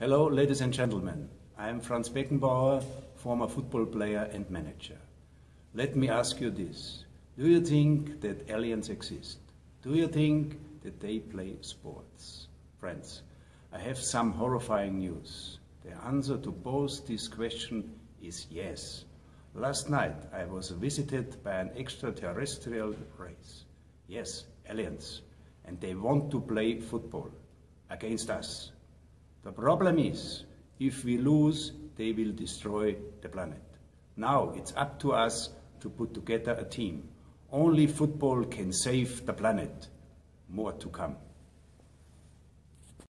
Hello, ladies and gentlemen. I am Franz Beckenbauer, former football player and manager. Let me ask you this. Do you think that aliens exist? Do you think that they play sports? Friends, I have some horrifying news. The answer to both these questions is yes. Last night I was visited by an extraterrestrial race. Yes, aliens. And they want to play football against us. The problem is, if we lose, they will destroy the planet. Now it's up to us to put together a team. Only football can save the planet. More to come.